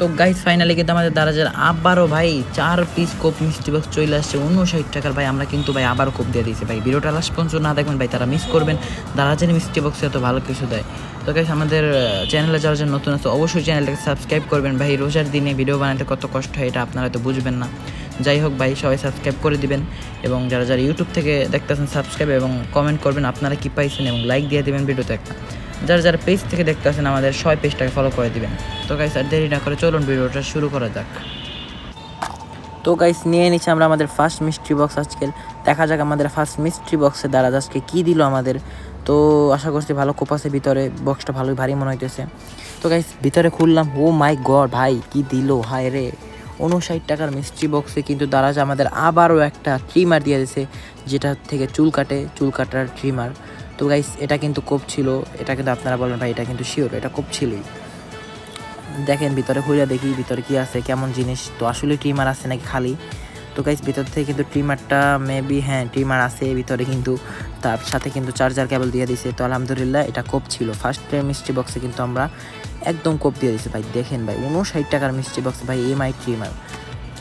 তো guys finally কিন্তু আমাদের দারাজের আবারও ভাই চার পিস কোপ মিষ্টি বক্স চলে আসছে উনষাট টাকার। ভাই, আমরা কিন্তু ভাই আবারও কোপ দিয়ে দিয়েছি। ভাই, ভিডিওটা লাস্ট পর্যন্ত না দেখবেন, ভাই, তারা মিস করবেন। দারাজের মিষ্টি বক্সে এত ভালো কিছু দেয়। তো গাইস আমাদের চ্যানেলে যারা যারা নতুন আছে, অবশ্যই চ্যানেলটাকে সাবস্ক্রাইব করবেন। ভাই, রোজার দিনে ভিডিও বানাতে কত কষ্ট হয়, এটা আপনারা তো বুঝবেন না। যাই হোক ভাই, সবাই সাবস্ক্রাইব করে দিবেন এবং যারা যারা ইউটিউব থেকে দেখতেছেন সাবস্ক্রাইব এবং কমেন্ট করবেন, আপনারা কি পাইছেন এবং লাইক দিয়ে দিবেন ভিডিওতে একটা। যারা যারা পেজ থেকে দেখতে দেখতেছেন আমাদের ছয় পেজটাকে ফলো করে দিবেন। তো গাইস আর দেরি না করে চলুন ভিডিওটা শুরু করা যাক। তো গাইস নিয়ে নিচ্ছি আমরা আমাদের ফার্স্ট মিস্ট্রি বক্স আজকে। দেখা যাক আমাদের ফার্স্ট মিস্ট্রি বক্সে দ্বারা আজকে কী দিল আমাদের। তো আশা করছি ভালো কোপ আছে, ভিতরে বক্সটা ভালোই ভারী মনে হইতেছে। তো গাইস ভিতরে খুললাম ও মাই গড ভাই, কি দিল, হায় রে। উনষাট টাকার মিস্ট্রি বক্সে কিন্তু দারাজ আমাদের আবারও একটা ট্রিমার দিয়ে দিয়েছে যেটা থেকে চুল কাটে, চুল কাটার ট্রিমার তো গাইস এটা কিন্তু কোপ ছিল। এটা কিন্তু আপনারা বলবেন, ভাই, এটা কিন্তু শিওর এটা কোপ ছিলই। দেখেন, ভিতরে খুলে দেখি, ভিতরে কি আছে, কেমন জিনিস। তো আসলে ট্রিমার আছে নাকি খালি? তো গাইস ভিতর থেকে কিন্তু ট্রিমারটা মেবি হ্যাঁ ট্রিমার আছে ভিতরে কিন্তু তার সাথে কিন্তু চার্জার কেবল দিয়ে দিছে। তো আলহামদুলিল্লাহ, এটা কোপ ছিল। ফার্স্ট মিষ্টি বক্সে কিন্তু আমরা একদম কোপ দিয়ে দিছি। ভাই, দেখেন, ভাই উনষাট টাকার মিষ্টি বক্স ভাই এমআই ট্রিমার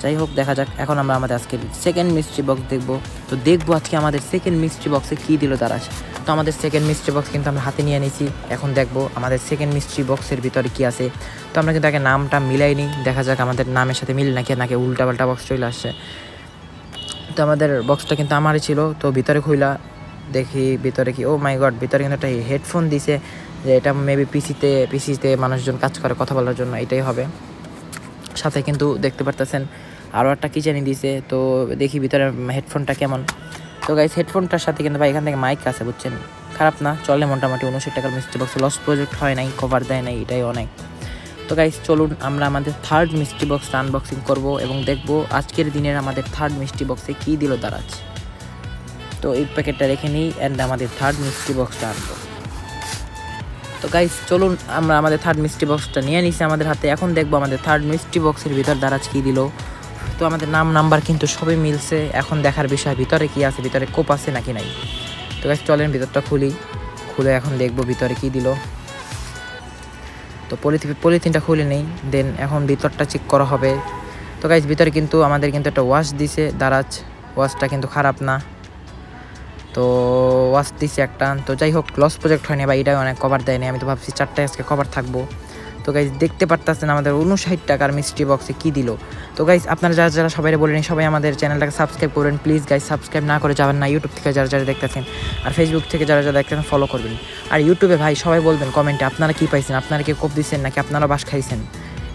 যাই হোক, দেখা যাক। এখন আমরা আমাদের আজকে সেকেন্ড মিস্ট্রি বক্স দেখব। তো দেখব আজকে আমাদের সেকেন্ড মিস্ট্রি বক্সে কী দিল তারা তো আমাদের সেকেন্ড মিস্ট্রি বক্স কিন্তু আমরা হাতে নিয়ে নিয়েছি। এখন দেখব আমাদের সেকেন্ড মিস্ট্রি বক্সের ভিতরে কি আছে। তো আমরা কিন্তু আগে নামটা মিলাইনি। দেখা যাক আমাদের নামের সাথে মিল নাকি নাকি উল্টা পাল্টা বক্স চলে আসছে। তো আমাদের বক্সটা কিন্তু আমারই ছিল। তো ভিতরে খুইলা দেখি, ভিতরে কি, ও মাই গড ভিতরে কিন্তু একটা হেডফোন দিছে যে এটা মেবি পিসিতে পিসিতে মানুষজন কাজ করে কথা বলার জন্য, এটাই হবে। সাথে কিন্তু দেখতে পারতেছেন আরও একটা কিচেনে দিছে, তো দেখি ভিতরে হেডফোনটা কেমন। তো গাইস হেডফোনটার সাথে কিন্তু ভাই এখান থেকে মাইক আছে, বুঝছেন? খারাপ না, চলে মোটামুটি উনষাট টাকার মিষ্টি বক্স লস প্রজেক্ট হয় নাই কভার দেয় নাই, এটাই অনেক। তো গাইস চলুন, আমরা আমাদের থার্ড মিষ্টি বক্স আনবক্সিং করব এবং দেখব আজকের দিনের আমাদের থার্ড মিষ্টি বক্সে কী দিল দারাজ। তো এই প্যাকেটটা রেখে নিই অ্যান্ড আমাদের থার্ড মিষ্টি বক্সটা আনব। তো গাইস চলুন, আমরা আমাদের থার্ড মিষ্টি বক্সটা নিয়ে নিছি আমাদের হাতে। এখন দেখব আমাদের থার্ড মিষ্টি বক্সের ভিতর দারাজ কী দিল। তো আমাদের নাম, নাম্বার কিন্তু সবই মিলছে। এখন দেখার বিষয়, ভিতরে কি আছে, ভিতরে কোপ আছে নাকি নাই? তো গাছ চলেন ভিতরটা খুলি। খুলে এখন দেখব ভিতরে কি দিল। তো পলিথিন, পলিথিনটা খুলে নেই। দেন এখন ভিতরটা চেক করা হবে। তো গাইজ ভিতরে কিন্তু আমাদের কিন্তু একটা ওয়াশ দিছে দারাজ। ওয়াশটা কিন্তু খারাপ না। তো ওয়াশ দিছে একটা। তো যাই হোক লস প্রজেক্ট হয়নি বা এটাই অনেক কভার দেয়নি আমি তো ভাবছি চারটে আজকে কভার থাকব। তো গাইজ দেখতে পারতেছেন আমাদের উনষাট টাকার মিষ্টি বক্সে কি দিল। তো গাইজ আপনারা যারা যারা সবাই বলেন, সবাই আমাদের চ্যানেলটাকে সাবস্ক্রাইব করবেন প্লিজ গাইজ সাবস্ক্রাইব না করে যাবেন না ইউটিউব থেকে যারা যারা দেখতেছেন। আর ফেসবুক থেকে যারা যারা দেখতেছেন ফলো করবেন। আর ইউটিউবে ভাই, সবাই বলবেন কমেন্টে আপনারা কী পাইছেন? আপনারা কি কোপ দিচ্ছেন নাকি আপনারা বাস খাইছেন?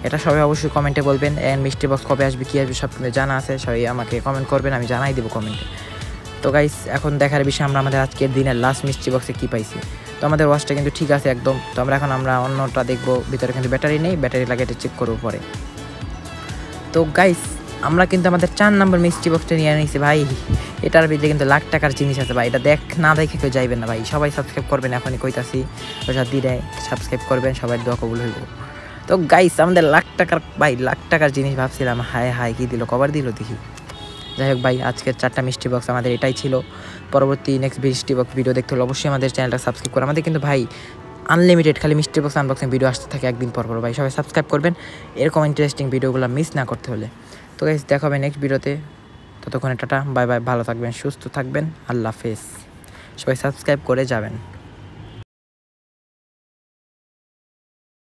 এটা সবাই অবশ্যই কমেন্টে বলবেন। অ্যান্ড মিষ্টি বক্স কবে আসবে, কী আসবে, সব জানা আছে। সবাই আমাকে কমেন্ট করবেন, আমি জানাই দেবো কমেন্টে তো গাইস এখন দেখার বিষয় আমরা আমাদের আজকের দিনের লাস্ট মিষ্টি বক্সে কী পাইছি? তো আমাদের ওয়াচটা কিন্তু ঠিক আছে একদম। তো আমরা এখন, আমরা অন্যটা দেখব, ভিতরে কিন্তু ব্যাটারি নেই, ব্যাটারি লাগে এটা চেক করব পরে। তো গাইস আমরা কিন্তু আমাদের চার নম্বর মিষ্টি বক্সটা নিয়ে নিয়েছি ভাই। এটার ভিতরে কিন্তু লাখ টাকার জিনিস আছে ভাই, এটা দেখ, না দেখে কেউ যাইবেন না ভাই। সবাই সাবস্ক্রাইব করবেন এখনই কইতাছি। পয়সা দিয়ে সাবস্ক্রাইব করবেন, সবাই দোয়া কবুল হইব। তো গাইস আমাদের লাখ টাকার, ভাই, লাখ টাকার জিনিস ভাবছিলাম, হায় হায়, কী দিল, কবার দিল দেখি। যাই হোক ভাই, আজকের চারটা মিষ্টি বক্স আমাদের এটাই ছিল। পরবর্তী নেক্সট মিষ্টি বক্স ভিডিও দেখতে হলে অবশ্যই আমাদের চ্যানেলটা সাবস্ক্রাইব করে। আমাদের কিন্তু ভাই আনলিমিটেড খালি মিষ্টি বক্স আনবক্সিং ভিডিও আসতে থাকে একদিন পর পর। ভাই, সবাই সাবস্ক্রাইব করবেন। এরকম ইন্টারেস্টিং ভিডিওগুলো মিস না করতে হলে। তো গাইজ দেখা হবে নেক্সট ভিডিওতে ততক্ষণে টাটা বাই বাই ভালো থাকবেন, সুস্থ থাকবেন, আল্লাহ হাফেজ। সবাই সাবস্ক্রাইব করে যাবেন।